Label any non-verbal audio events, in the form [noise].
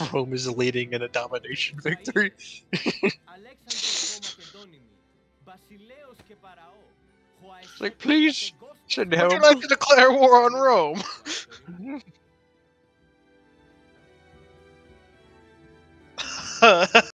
[laughs] Rome is leading in a domination victory. [laughs] like, please, send Would you like to declare war on Rome? [laughs]